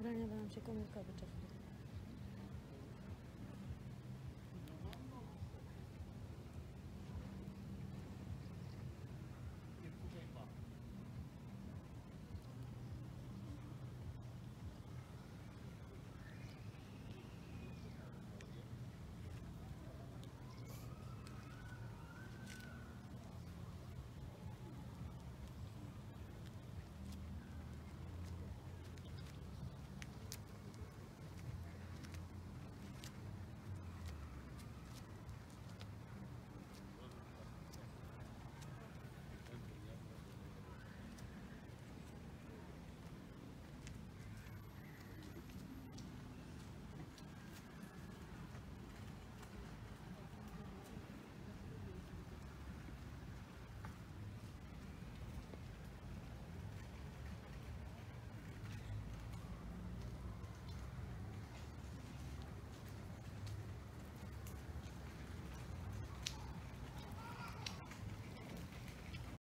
nagrania, bo nam się komórka wyczerpuje.